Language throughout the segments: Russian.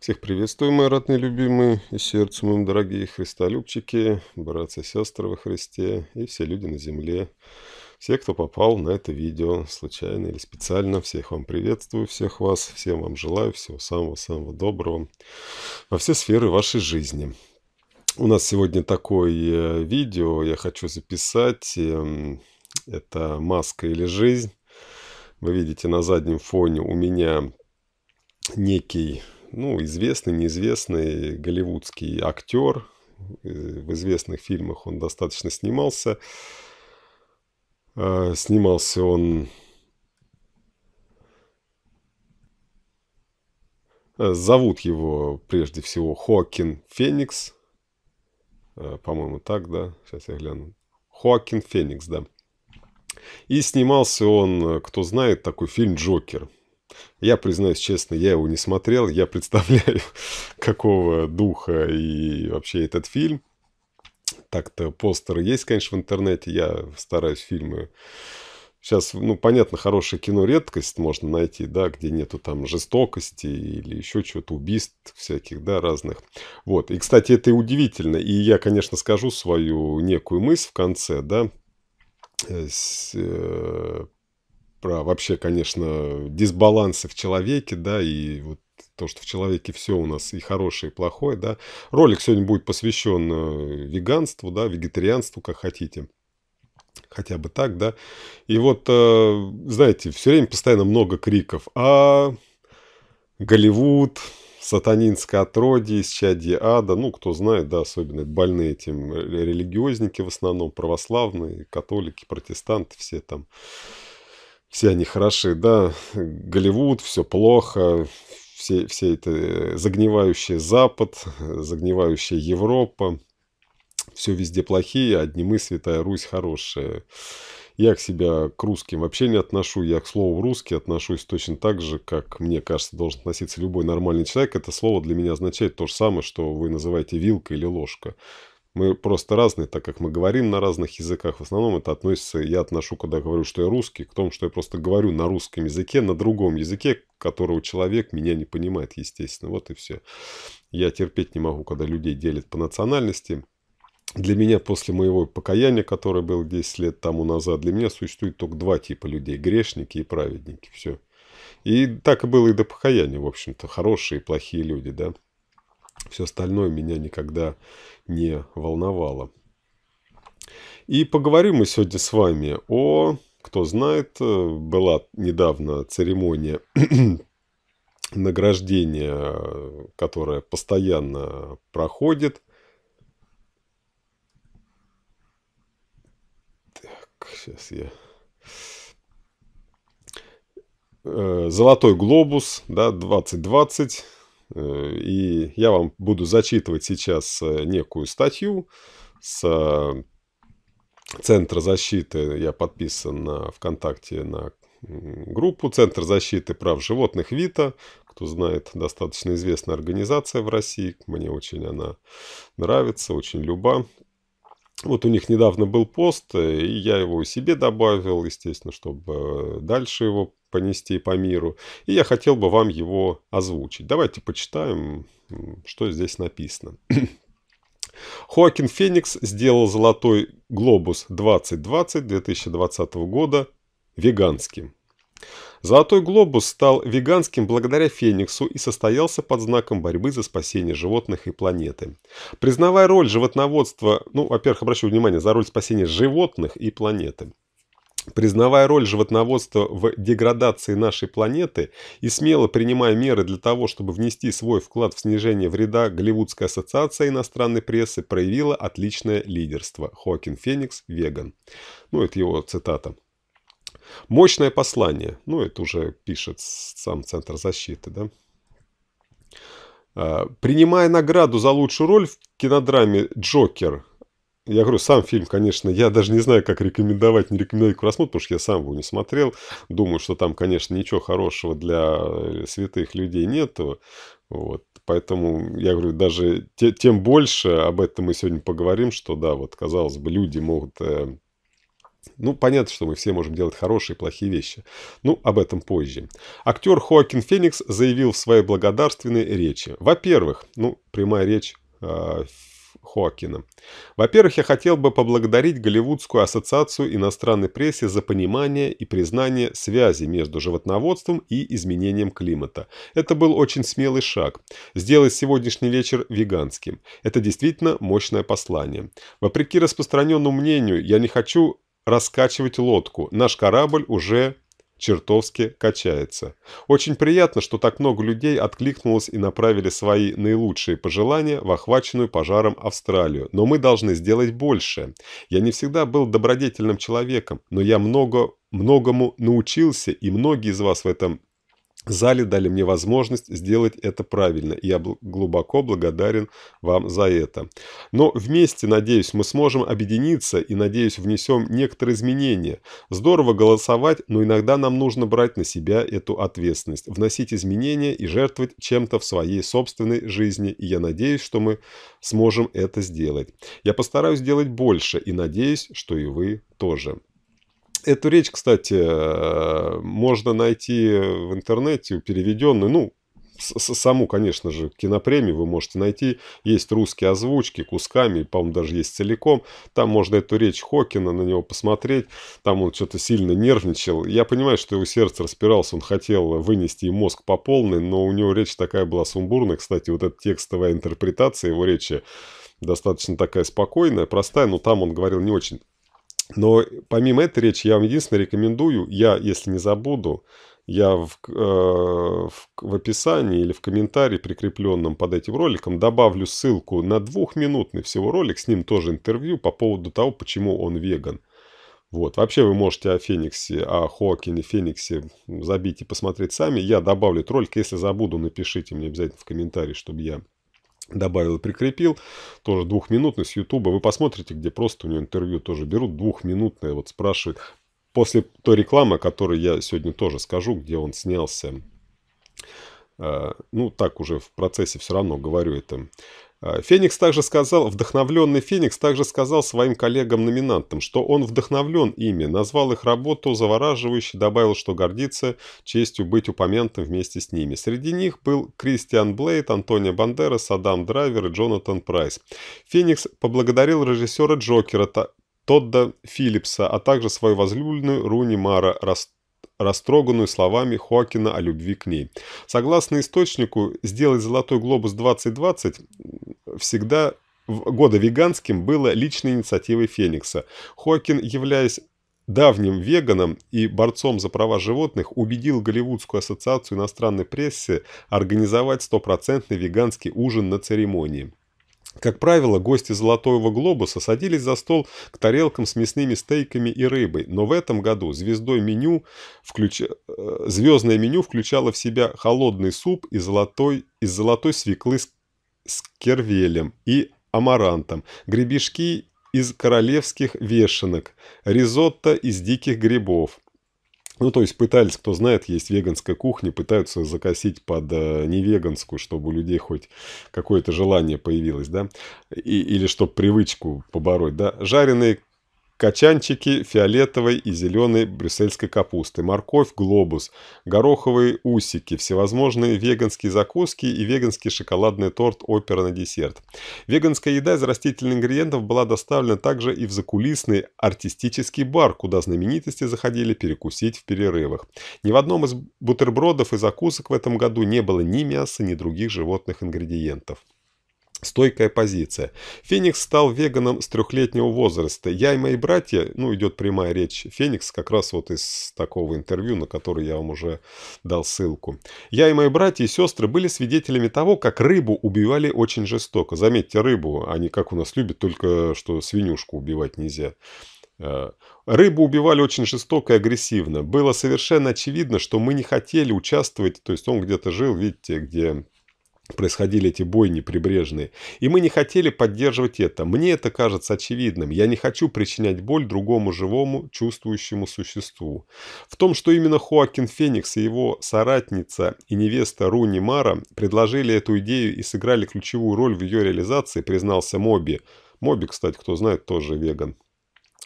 Всех приветствую, мои родные, любимые и сердцем им дорогие христолюбчики, братья и сестры во Христе и все люди на земле. Все, кто попал на это видео, случайно или специально, всех вам приветствую, всех вас, всем вам желаю всего самого-самого доброго во все сферы вашей жизни. У нас сегодня такое э, видео, я хочу записать, эм, это «Маска или жизнь». Вы видите на заднем фоне у меня некий ну, известный, неизвестный голливудский актер. Э, в известных фильмах он достаточно снимался. А, снимался он... Э, зовут его прежде всего Хоакин Феникс. Э, по-моему, так, да? Сейчас я гляну. Хоакин Феникс, да. И снимался он, кто знает, такой фильм «Джокер». Я, признаюсь честно, я его не смотрел. Я представляю, какого духа и вообще этот фильм. Так-то постеры есть, конечно, в интернете. Я стараюсь фильмы... Сейчас, ну, понятно, хорошее кино редкость можно найти, да, где нету там жестокости или еще чего-то, убийств всяких, да, разных. Вот. И, кстати, это и удивительно. И я, конечно, скажу свою некую мысль в конце, да, э, э, про вообще, конечно, дисбалансы в человеке, да, и вот то, что в человеке все у нас и хорошее, и плохое, да. Ролик сегодня будет посвящен э, веганству, да, вегетарианству, как хотите. Хотя бы так, да. И вот, э, знаете, все время постоянно много криков. А Голливуд, сатанинское отродье, исчадие ада, ну, кто знает, да, особенно больные этим религиозники в основном, православные, католики, протестанты, все там все они хороши, да, Голливуд, все плохо, все, все это загнивающий Запад, загнивающая Европа, все везде плохие, одни мы, Святая Русь, хорошая. Я к себя к русским вообще не отношу, я к слову русский отношусь точно так же, как, мне кажется, должен относиться любой нормальный человек. Это слово для меня означает то же самое, что вы называете вилка или ложка. Мы просто разные, так как мы говорим на разных языках. В основном это относится, я отношу, когда говорю, что я русский, к тому, что я просто говорю на русском языке, на другом языке, которого человек меня не понимает, естественно. Вот и все. Я терпеть не могу, когда людей делят по национальности. Для меня после моего покаяния, которое было 10 лет тому назад, для меня существует только два типа людей. Грешники и праведники. Все. И так и было и до покаяния, в общем-то. Хорошие и плохие люди, да. Все остальное меня никогда не волновало. И поговорим мы сегодня с вами о, кто знает, э, была недавно церемония награждения, которая постоянно проходит. Так, сейчас я... Э, Золотой глобус, да, 2020 Э, и я вам буду зачитывать сейчас э, некую статью с э, Центра защиты. Я подписан на ВКонтакте на группу Центр защиты прав животных ВИТА. Кто знает, достаточно известная организация в России. Мне очень она нравится, очень люба. Вот у них недавно был пост, и я его себе добавил, естественно, чтобы дальше его понести по миру. И я хотел бы вам его озвучить. Давайте почитаем, что здесь написано. Хоакин Феникс сделал «Золотой глобус 2020» 2020 года веганским. Золотой глобус стал веганским благодаря Фениксу и состоялся под знаком борьбы за спасение животных и планеты. Признавая роль животноводства, ну, во-первых, обращу внимание, за роль спасения животных и планеты. Признавая роль животноводства в деградации нашей планеты и смело принимая меры для того, чтобы внести свой вклад в снижение вреда, Голливудская ассоциация иностранной прессы проявила отличное лидерство. Хоакин Феникс, веган. Ну, это его цитата. Мощное послание. Ну, это уже пишет сам Центр защиты, да. А, принимая награду за лучшую роль в кинодраме «Джокер», я говорю, сам фильм, конечно, я даже не знаю, как рекомендовать, не рекомендовать к просмотру, потому что я сам его не смотрел. Думаю, что там, конечно, ничего хорошего для э, святых людей нету. Вот. Поэтому, я говорю, даже те, тем больше об этом мы сегодня поговорим, что, да, вот, казалось бы, люди могут э, Ну, понятно, что мы все можем делать хорошие и плохие вещи. Ну, об этом позже. Актер Хоакин Феникс заявил в своей благодарственной речи. Во-первых, ну, прямая речь э, Хоакина. Во-первых, я хотел бы поблагодарить Голливудскую ассоциацию иностранной прессе за понимание и признание связи между животноводством и изменением климата. Это был очень смелый шаг. Сделать сегодняшний вечер веганским. Это действительно мощное послание. Вопреки распространенному мнению, я не хочу раскачивать лодку. Наш корабль уже чертовски качается. Очень приятно, что так много людей откликнулось и направили свои наилучшие пожелания в охваченную пожаром Австралию. Но мы должны сделать больше. Я не всегда был добродетельным человеком, но я много, многому научился, и многие из вас в этом зале дали мне возможность сделать это правильно. И я глубоко благодарен вам за это. Но вместе, надеюсь, мы сможем объединиться и, надеюсь, внесем некоторые изменения. Здорово голосовать, но иногда нам нужно брать на себя эту ответственность, вносить изменения и жертвовать чем-то в своей собственной жизни. И я надеюсь, что мы сможем это сделать. Я постараюсь сделать больше и надеюсь, что и вы тоже. Эту речь, кстати, э, можно найти в интернете, переведенную, ну, саму, конечно же, кинопремию вы можете найти. Есть русские озвучки кусками, по-моему, даже есть целиком. Там можно эту речь Хокина, на него посмотреть. Там он что-то сильно нервничал. Я понимаю, что его сердце распиралось, он хотел вынести и мозг по полной, но у него речь такая была сумбурная. Кстати, вот эта текстовая интерпретация его речи достаточно такая спокойная, простая, но там он говорил не очень но помимо этой речи я вам единственное рекомендую, я, если не забуду, я в, э, в, в описании или в комментарии, прикрепленном под этим роликом, добавлю ссылку на двухминутный всего ролик, с ним тоже интервью по поводу того, почему он веган. Вот. Вообще вы можете о Фениксе, о Хоакине Фениксе забить и посмотреть сами. Я добавлю этот ролик. Если забуду, напишите мне обязательно в комментарии, чтобы я добавил и прикрепил. Тоже двухминутный с Ютуба. Вы посмотрите, где просто у него интервью тоже берут. Двухминутное, вот спрашивают. После той рекламы, о которой я сегодня тоже скажу, где он снялся. Э, ну, так уже в процессе все равно говорю это. А, Феникс также сказал, вдохновленный Феникс также сказал своим коллегам-номинантам, что он вдохновлен ими, назвал их работу завораживающей, добавил, что гордится честью быть упомянутым вместе с ними. Среди них был Кристиан Бэйл, Антонио Бандерас, Адам Драйвер и Джонатан Прайс. Феникс поблагодарил режиссера Джокера Тодда Филлипса, а также свою возлюбленную Руни Мара Раст растроганную словами Хоакина о любви к ней. Согласно источнику, сделать «Золотой глобус 2020» всегда года веганским было личной инициативой Феникса. Хоакин, являясь давним веганом и борцом за права животных, убедил Голливудскую ассоциацию иностранной прессы организовать стопроцентный веганский ужин на церемонии. Как правило, гости «Золотого глобуса» садились за стол к тарелкам с мясными стейками и рыбой, но в этом году звездой меню включ... Э, звездное меню включало в себя холодный суп из золотой, из золотой свеклы с, с кервелем и амарантом, гребешки из королевских вешенок, ризотто из диких грибов, ну, то есть пытались, кто знает, есть веганская кухня, пытаются закосить под э, невеганскую, чтобы у людей хоть какое-то желание появилось, да, и, или чтобы привычку побороть, да. Жареные качанчики фиолетовой и зеленой брюссельской капусты, морковь, глобус, гороховые усики, всевозможные веганские закуски и веганский шоколадный торт опера на десерт. Веганская еда из растительных ингредиентов была доставлена также и в закулисный артистический бар, куда знаменитости заходили перекусить в перерывах. Ни в одном из бутербродов и закусок в этом году не было ни мяса, ни других животных ингредиентов. Стойкая позиция. Феникс стал веганом с трехлетнего возраста. Я и мои братья, ну идет прямая речь Феникс, как раз вот из такого интервью, на которое я вам уже дал ссылку. Я и мои братья и сестры были свидетелями того, как рыбу убивали очень жестоко. Заметьте, рыбу, не как у нас любят, только что свинюшку убивать нельзя. Э, рыбу убивали очень жестоко и агрессивно. Было совершенно очевидно, что мы не хотели участвовать, то есть он где-то жил, видите, где происходили эти бойни прибрежные. И мы не хотели поддерживать это. Мне это кажется очевидным. Я не хочу причинять боль другому живому, чувствующему существу. В том, что именно Хоакин Феникс и его соратница и невеста Руни Мара предложили эту идею и сыграли ключевую роль в ее реализации, признался Моби. Моби, кстати, кто знает, тоже веган.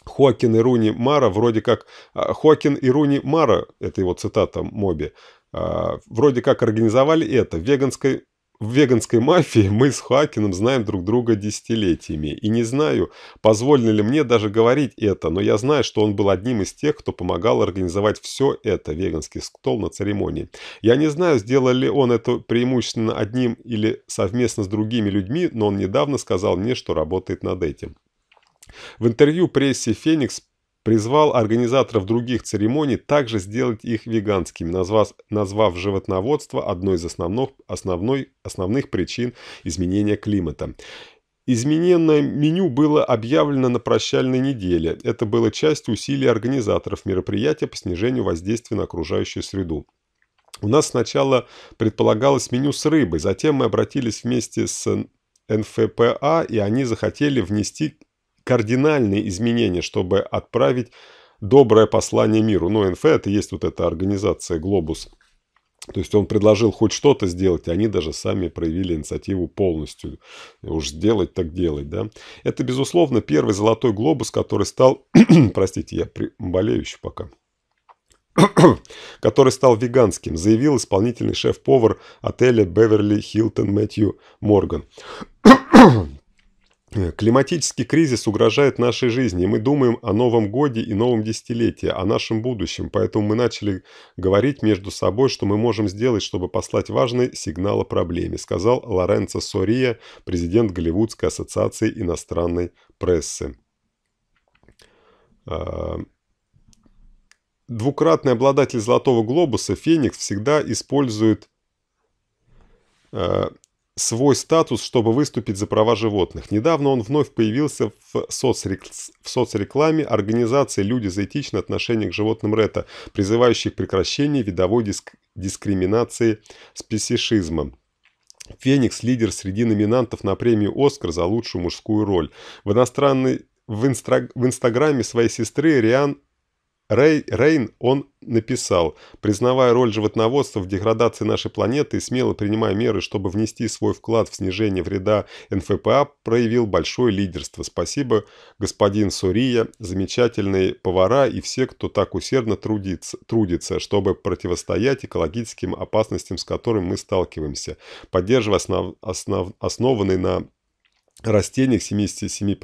Хоакин и Руни Мара вроде как... А, Хоакин и Руни Мара, это его цитата Моби, а, вроде как организовали это в веганской в веганской мафии мы с Хакином знаем друг друга десятилетиями. И не знаю, позволено ли мне даже говорить это, но я знаю, что он был одним из тех, кто помогал организовать все это, веганский стол на церемонии. Я не знаю, сделал ли он это преимущественно одним или совместно с другими людьми, но он недавно сказал мне, что работает над этим. В интервью прессе «Феникс» призвал организаторов других церемоний также сделать их веганскими, назвав, назвав животноводство одной из основных, основной, основных причин изменения климата. Измененное меню было объявлено на прощальной неделе. Это было частью усилий организаторов мероприятия по снижению воздействия на окружающую среду. У нас сначала предполагалось меню с рыбой, затем мы обратились вместе с НФПА, и они захотели внести кардинальные изменения, чтобы отправить доброе послание миру. Но НФ это есть вот эта организация «Глобус». То есть он предложил хоть что-то сделать, они даже сами проявили инициативу полностью. Уж сделать так делать, да. Это, безусловно, первый золотой глобус, который стал... Простите, я при... болею еще пока который стал веганским, заявил исполнительный шеф-повар отеля Беверли Хилтон Мэтью Морган. Климатический кризис угрожает нашей жизни, и мы думаем о новом годе и новом десятилетии, о нашем будущем, поэтому мы начали говорить между собой, что мы можем сделать, чтобы послать важный сигнал о проблеме, сказал Лоренцо Сория, президент Голливудской ассоциации иностранной прессы. А, двукратный обладатель «Золотого глобуса» Феникс всегда использует а, свой статус, чтобы выступить за права животных. Недавно он вновь появился в, соцрек... в соцрекламе организации «Люди за этичное отношение к животным РЭТа», призывающей к прекращению видовой диск... дискриминации спесишизма. Феникс – лидер среди номинантов на премию «Оскар» за лучшую мужскую роль. В, иностранной... в, инстра... в инстаграме своей сестры Риан Рей, Рейн он написал, признавая роль животноводства в деградации нашей планеты и смело принимая меры, чтобы внести свой вклад в снижение вреда НФПА, проявил большое лидерство. Спасибо, господин Сурия, замечательные повара и все, кто так усердно трудится, трудится чтобы противостоять экологическим опасностям, с которыми мы сталкиваемся, поддерживая основ, основ, основанный на растениях 77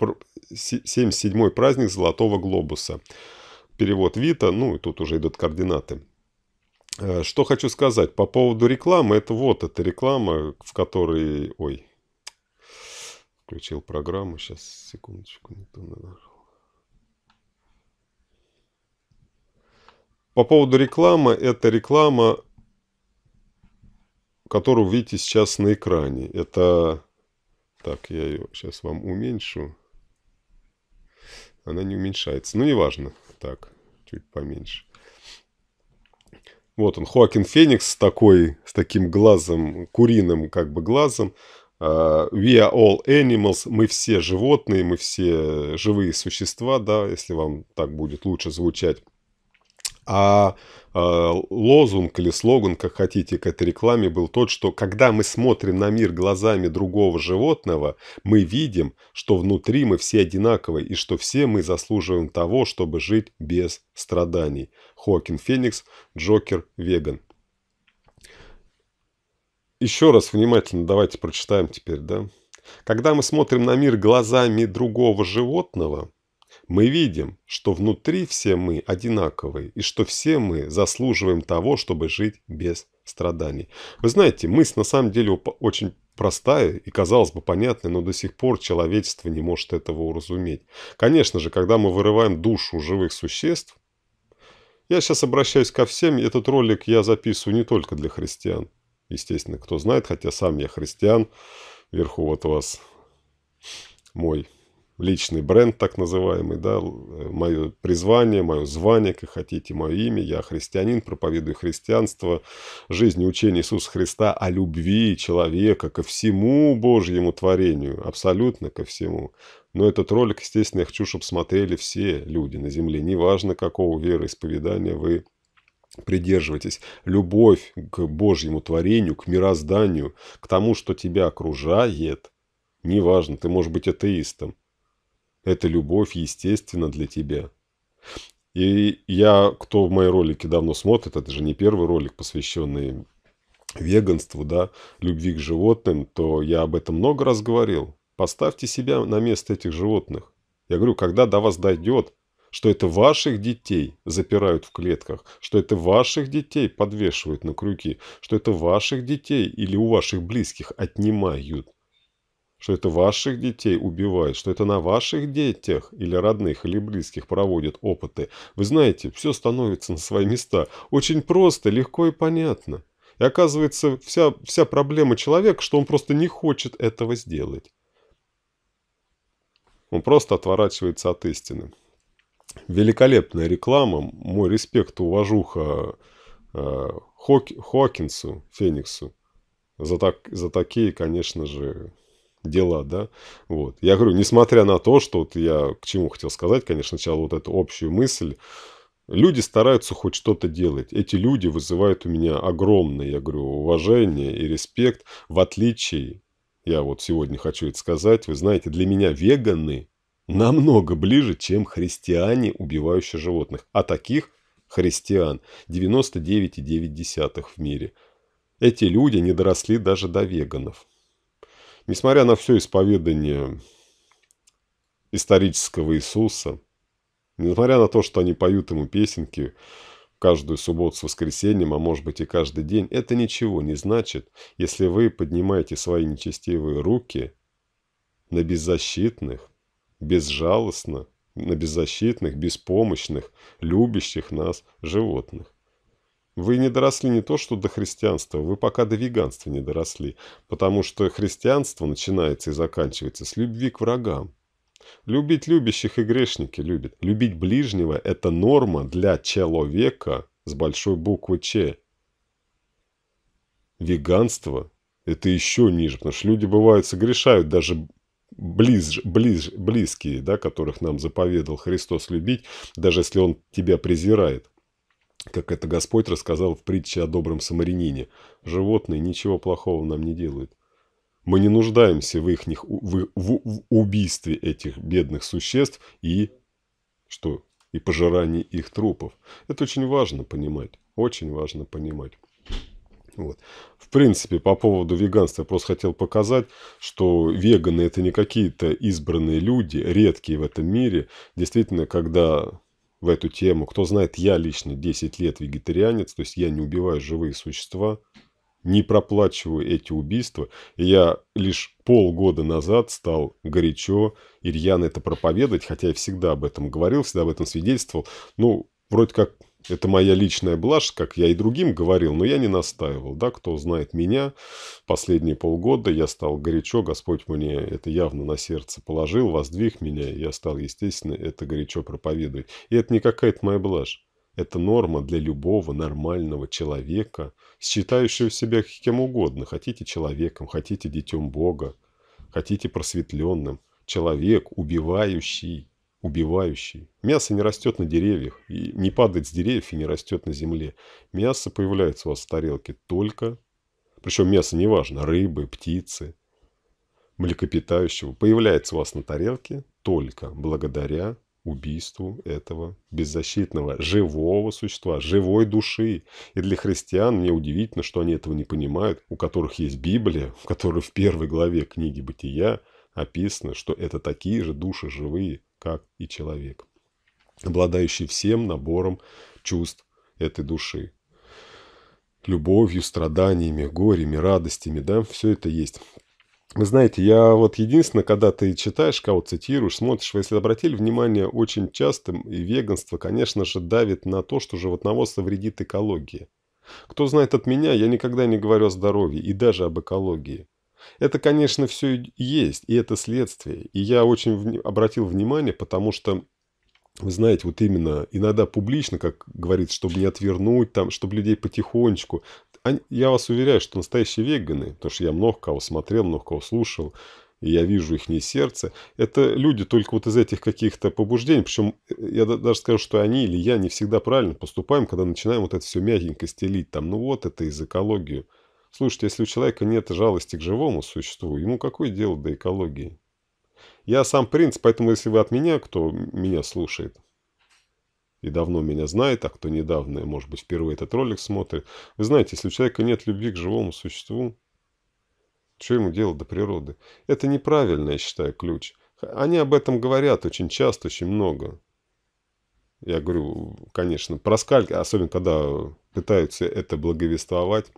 77-й праздник Золотого Глобуса перевод Вита, ну и тут уже идут координаты. Э, что хочу сказать по поводу рекламы, это вот эта реклама, в которой... Ой, включил программу, сейчас, секундочку, не то нажал. По поводу рекламы, это реклама, которую видите сейчас на экране. Это... Так, я ее сейчас вам уменьшу. Она не уменьшается. Ну, неважно так, чуть поменьше. Вот он, Хоакин Феникс с такой, с таким глазом, куриным как бы глазом. Uh, we are all animals, мы все животные, мы все живые существа, да, если вам так будет лучше звучать. А э, лозунг или слоган, как хотите, к этой рекламе был тот, что когда мы смотрим на мир глазами другого животного, мы видим, что внутри мы все одинаковые и что все мы заслуживаем того, чтобы жить без страданий. Хокин Феникс, Джокер, Веган. Еще раз внимательно давайте прочитаем теперь, да. Когда мы смотрим на мир глазами другого животного – мы видим, что внутри все мы одинаковые, и что все мы заслуживаем того, чтобы жить без страданий. Вы знаете, мысль на самом деле очень простая и, казалось бы, понятная, но до сих пор человечество не может этого уразуметь. Конечно же, когда мы вырываем душу живых существ, я сейчас обращаюсь ко всем, этот ролик я записываю не только для христиан. Естественно, кто знает, хотя сам я христиан, вверху вот у вас мой личный бренд так называемый, да, мое призвание, мое звание, как хотите, мое имя. Я христианин, проповедую христианство, жизнь и учение Иисуса Христа о любви человека ко всему Божьему творению, абсолютно ко всему. Но этот ролик, естественно, я хочу, чтобы смотрели все люди на земле, неважно какого вероисповедания вы придерживайтесь. Любовь к Божьему творению, к мирозданию, к тому, что тебя окружает, неважно, ты можешь быть атеистом, Эта любовь естественна для тебя. И я, кто в мои ролики давно смотрит, это же не первый ролик, посвященный веганству, да, любви к животным, то я об этом много раз говорил. Поставьте себя на место этих животных. Я говорю, когда до вас дойдет, что это ваших детей запирают в клетках, что это ваших детей подвешивают на крюки, что это ваших детей или у ваших близких отнимают, что это ваших детей убивают, что это на ваших детях или родных, или близких проводят опыты. Вы знаете, все становится на свои места. Очень просто, легко и понятно. И оказывается, вся, вся проблема человека, что он просто не хочет этого сделать. Он просто отворачивается от истины. Великолепная реклама. Мой респект уважуха э, Хок, Хокинсу, Фениксу. За, так, за такие, конечно же, дела, да. Вот. Я говорю, несмотря на то, что вот я к чему хотел сказать, конечно, сначала вот эту общую мысль. Люди стараются хоть что-то делать. Эти люди вызывают у меня огромное, я говорю, уважение и респект, в отличие, я вот сегодня хочу это сказать, вы знаете, для меня веганы намного ближе, чем христиане, убивающие животных. А таких христиан 99,9 в мире. Эти люди не доросли даже до веганов. Несмотря на все исповедание исторического Иисуса, несмотря на то, что они поют ему песенки каждую субботу с воскресеньем, а может быть и каждый день, это ничего не значит, если вы поднимаете свои нечестивые руки на беззащитных, безжалостно, на беззащитных, беспомощных, любящих нас животных. Вы не доросли не то, что до христианства, вы пока до веганства не доросли, потому что христианство начинается и заканчивается с любви к врагам. Любить любящих и грешники любят. Любить ближнего – это норма для человека с большой буквы «Ч». Веганство – это еще ниже, потому что люди, бывают, согрешают даже близ, близ, близкие, да, которых нам заповедал Христос любить, даже если Он тебя презирает как это Господь рассказал в притче о добром самарянине. Животные ничего плохого нам не делают. Мы не нуждаемся в, их, в, в, в убийстве этих бедных существ и, что, и пожирании их трупов. Это очень важно понимать. Очень важно понимать. Вот. В принципе, по поводу веганства я просто хотел показать, что веганы это не какие-то избранные люди, редкие в этом мире. Действительно, когда в эту тему. Кто знает, я лично 10 лет вегетарианец, то есть я не убиваю живые существа, не проплачиваю эти убийства. И я лишь полгода назад стал горячо и рьяно это проповедовать, хотя я всегда об этом говорил, всегда об этом свидетельствовал. Ну, вроде как это моя личная блажь, как я и другим говорил, но я не настаивал. Да, кто знает меня, последние полгода я стал горячо, Господь мне это явно на сердце положил, воздвиг меня, и я стал, естественно, это горячо проповедовать. И это не какая-то моя блажь. Это норма для любого нормального человека, считающего себя кем угодно. Хотите человеком, хотите детем Бога, хотите просветленным. Человек, убивающий убивающий. Мясо не растет на деревьях, и не падает с деревьев и не растет на земле. Мясо появляется у вас в тарелке только, причем мясо неважно, рыбы, птицы, млекопитающего, появляется у вас на тарелке только благодаря убийству этого беззащитного, живого существа, живой души. И для христиан мне удивительно, что они этого не понимают, у которых есть Библия, в которой в первой главе книги «Бытия» описано, что это такие же души живые, как и человек, обладающий всем набором чувств этой души. Любовью, страданиями, горями, радостями, да, все это есть. Вы знаете, я вот единственное, когда ты читаешь, кого цитируешь, смотришь, вы если обратили внимание, очень часто и веганство, конечно же, давит на то, что животноводство вредит экологии. Кто знает от меня, я никогда не говорю о здоровье и даже об экологии. Это, конечно, все есть, и это следствие. И я очень в... обратил внимание, потому что, вы знаете, вот именно иногда публично, как говорится, чтобы не отвернуть, там, чтобы людей потихонечку. Я вас уверяю, что настоящие веганы, потому что я много кого смотрел, много кого слушал, и я вижу их не сердце. Это люди только вот из этих каких-то побуждений. Причем э, я даже скажу, что они или я не всегда правильно поступаем, когда начинаем вот это все мягенько стелить. Там, ну вот это из экологии. Слушайте, если у человека нет жалости к живому существу, ему какое дело до экологии? Я сам принц, поэтому если вы от меня, кто меня слушает, и давно меня знает, а кто недавно, может быть, впервые этот ролик смотрит, вы знаете, если у человека нет любви к живому существу, что ему делать до природы? Это неправильно, я считаю, ключ. Они об этом говорят очень часто, очень много. Я говорю, конечно, проскальк, особенно когда пытаются это благовествовать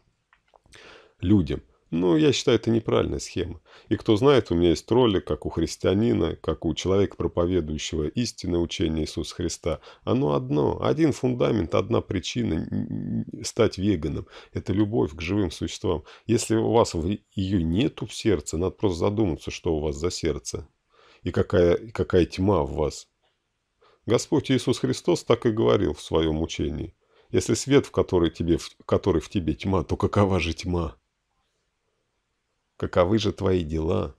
людям. Ну, я считаю, это неправильная схема. И кто знает, у меня есть ролик, как у христианина, как у человека, проповедующего истинное учение Иисуса Христа. Оно одно, один фундамент, одна причина стать веганом. Это любовь к живым существам. Если у вас ее нету в сердце, надо просто задуматься, что у вас за сердце. И какая, какая тьма в вас. Господь Иисус Христос так и говорил в своем учении. Если свет, в который, тебе, в который в тебе тьма, то какова же тьма? Каковы же твои дела.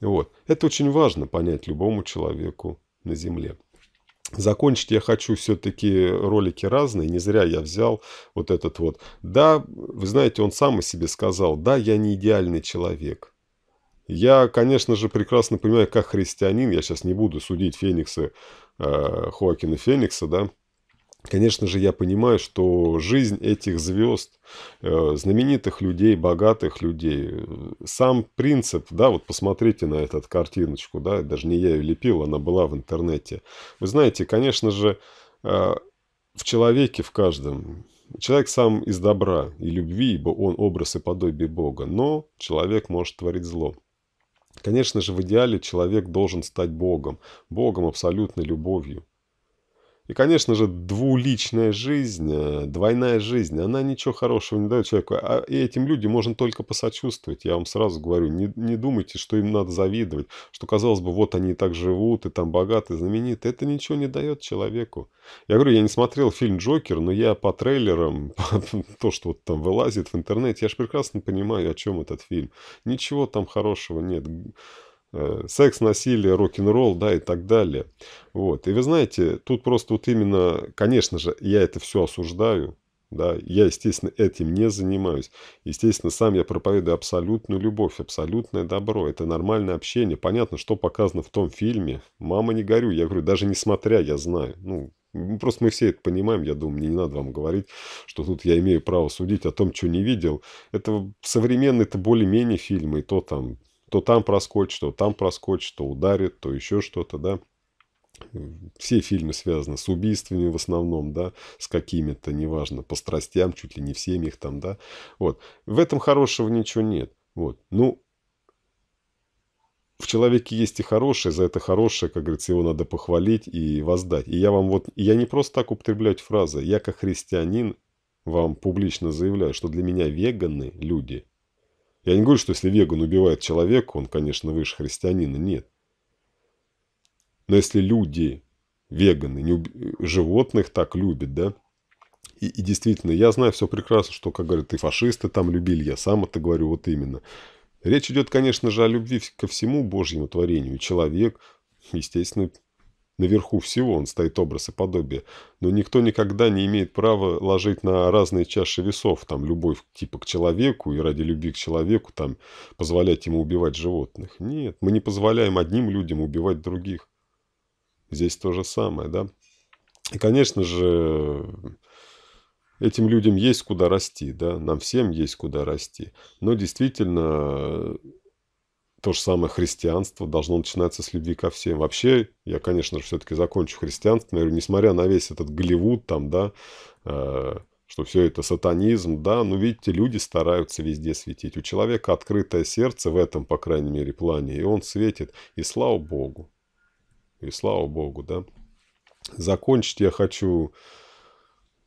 Вот. Это очень важно понять любому человеку на Земле. Закончить я хочу все-таки ролики разные. Не зря я взял вот этот вот. Да, вы знаете, он сам о себе сказал, да, я не идеальный человек. Я, конечно же, прекрасно понимаю, как христианин, я сейчас не буду судить Феникса, э, Хоакина Феникса, да, Конечно же, я понимаю, что жизнь этих звезд, э, знаменитых людей, богатых людей, э, сам принцип, да, вот посмотрите на эту картиночку, да, даже не я ее лепил, она была в интернете. Вы знаете, конечно же, э, в человеке, в каждом, человек сам из добра и любви, ибо он образ и подобие Бога, но человек может творить зло. Конечно же, в идеале человек должен стать Богом, Богом абсолютной любовью. И, конечно же, двуличная жизнь, э, двойная жизнь, она ничего хорошего не дает человеку. А и этим людям можно только посочувствовать. Я вам сразу говорю, не, не думайте, что им надо завидовать, что, казалось бы, вот они и так живут, и там богаты, знамениты. Это ничего не дает человеку. Я говорю, я не смотрел фильм «Джокер», но я по трейлерам, по то, что вот там вылазит в интернете, я же прекрасно понимаю, о чем этот фильм. Ничего там хорошего нет. Э, секс, насилие, рок-н-ролл, да, и так далее. Вот. И вы знаете, тут просто вот именно, конечно же, я это все осуждаю, да, я, естественно, этим не занимаюсь. Естественно, сам я проповедую абсолютную любовь, абсолютное добро. Это нормальное общение. Понятно, что показано в том фильме. Мама, не горю. Я говорю, даже несмотря, я знаю. Ну, просто мы все это понимаем, я думаю, мне не надо вам говорить, что тут я имею право судить о том, что не видел. Это современные, это более-менее фильмы, и то там то там проскочит, то там проскочит, то ударит, то еще что-то, да. Все фильмы связаны с убийствами в основном, да, с какими-то, неважно, по страстям, чуть ли не всеми их там, да. Вот. В этом хорошего ничего нет. Вот. Ну, в человеке есть и хорошее, за это хорошее, как говорится, его надо похвалить и воздать. И я вам вот, я не просто так употребляю фразы, я как христианин вам публично заявляю, что для меня веганы люди – я не говорю, что если веган убивает человека, он, конечно, выше христианина. Нет. Но если люди, веганы, не уб... животных так любят, да, и, и действительно, я знаю все прекрасно, что, как говорят, и фашисты там любили, я сам это говорю вот именно. Речь идет, конечно же, о любви ко всему Божьему творению. Человек, естественно, Наверху всего он стоит образ и подобие. Но никто никогда не имеет права ложить на разные чаши весов. Там любовь типа к человеку и ради любви к человеку там позволять ему убивать животных. Нет, мы не позволяем одним людям убивать других. Здесь то же самое, да. И, конечно же, этим людям есть куда расти, да. Нам всем есть куда расти. Но действительно то же самое христианство должно начинаться с любви ко всем. Вообще, я, конечно же, все-таки закончу христианство. Говорю, несмотря на весь этот Голливуд, там, да, э, что все это сатанизм, да, но видите, люди стараются везде светить. У человека открытое сердце в этом, по крайней мере, плане, и он светит. И слава Богу. И слава Богу, да. Закончить я хочу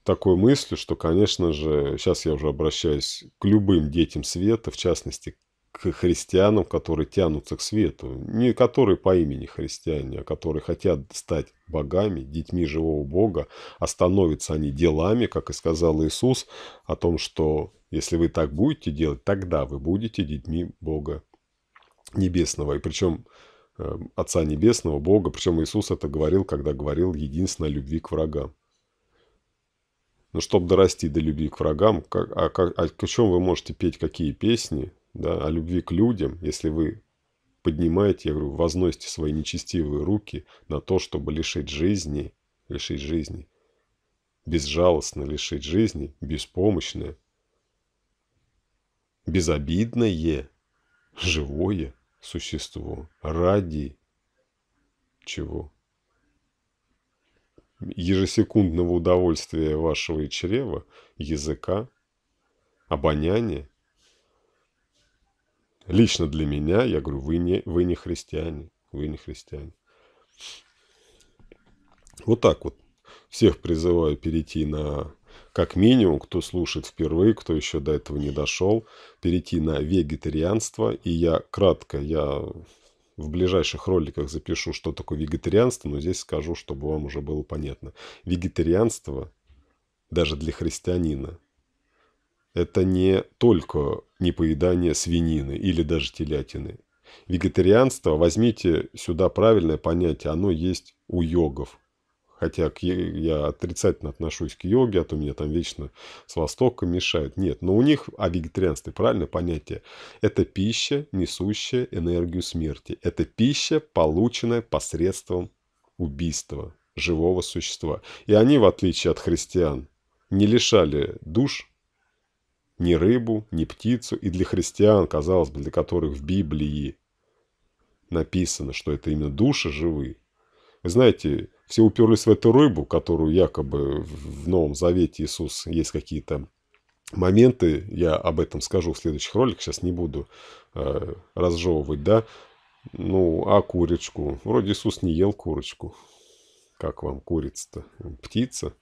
такой мыслью, что, конечно же, сейчас я уже обращаюсь к любым детям света, в частности, к христианам, которые тянутся к свету. Не которые по имени христиане, а которые хотят стать богами, детьми живого Бога, а становятся они делами, как и сказал Иисус, о том, что если вы так будете делать, тогда вы будете детьми Бога Небесного. И причем э, Отца Небесного, Бога. Причем Иисус это говорил, когда говорил единственной любви к врагам. Но чтобы дорасти до любви к врагам, как, а, как, а о чем вы можете петь какие песни, да, о любви к людям, если вы поднимаете, я говорю, возносите свои нечестивые руки на то, чтобы лишить жизни, лишить жизни, безжалостно лишить жизни, беспомощное, безобидное, живое существо ради чего? Ежесекундного удовольствия вашего чрева, языка, обоняния. Лично для меня, я говорю, вы не, вы не христиане, вы не христиане. Вот так вот. Всех призываю перейти на, как минимум, кто слушает впервые, кто еще до этого не дошел, перейти на вегетарианство. И я кратко, я в ближайших роликах запишу, что такое вегетарианство, но здесь скажу, чтобы вам уже было понятно. Вегетарианство, даже для христианина, это не только непоедание свинины или даже телятины. Вегетарианство, возьмите сюда правильное понятие, оно есть у йогов. Хотя я отрицательно отношусь к йоге, а то меня там вечно с Востока мешают. Нет, но у них о вегетарианстве правильное понятие. Это пища, несущая энергию смерти. Это пища, полученная посредством убийства живого существа. И они, в отличие от христиан, не лишали душ ни рыбу, ни птицу. И для христиан, казалось бы, для которых в Библии написано, что это именно души живые. Вы знаете, все уперлись в эту рыбу, которую якобы в Новом Завете Иисус есть какие-то моменты, я об этом скажу в следующих роликах, сейчас не буду э, разжевывать, да. Ну, а курочку? Вроде Иисус не ел курочку. Как вам курица-то? Птица?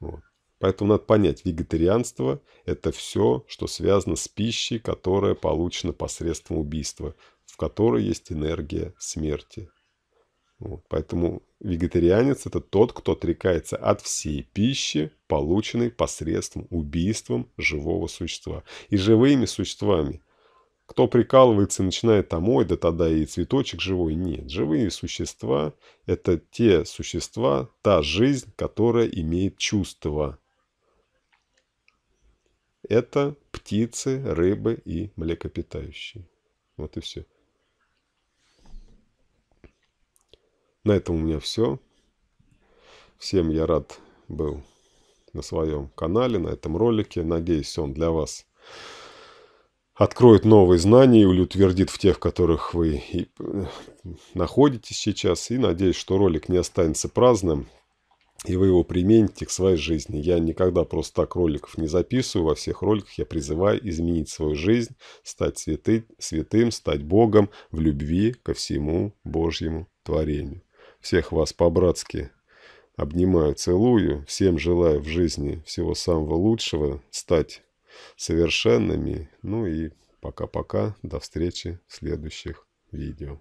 Вот. Поэтому надо понять, вегетарианство – это все, что связано с пищей, которая получена посредством убийства, в которой есть энергия смерти. Вот. Поэтому вегетарианец – это тот, кто отрекается от всей пищи, полученной посредством убийством живого существа. И живыми существами. Кто прикалывается и начинает там, ой, да тогда и цветочек живой. Нет, живые существа – это те существа, та жизнь, которая имеет чувства. Это птицы, рыбы и млекопитающие. Вот и все. На этом у меня все. Всем я рад был на своем канале, на этом ролике. Надеюсь, он для вас откроет новые знания или утвердит в тех, в которых вы э, находитесь сейчас. И надеюсь, что ролик не останется праздным, и вы его примените к своей жизни. Я никогда просто так роликов не записываю. Во всех роликах я призываю изменить свою жизнь, стать святы, святым, стать Богом в любви ко всему Божьему творению. Всех вас по-братски обнимаю, целую. Всем желаю в жизни всего самого лучшего, стать совершенными. Ну и пока-пока. До встречи в следующих видео.